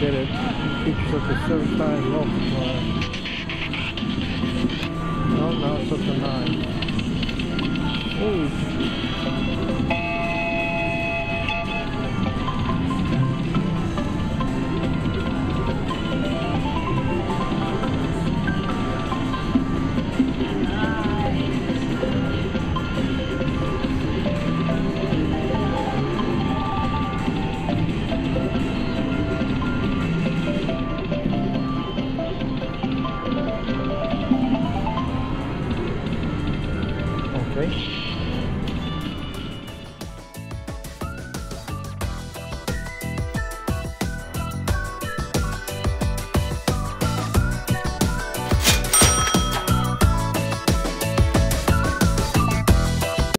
did it. Keeps up a seven times multiplier. Uh, no, no, it's up to nine. Ooh.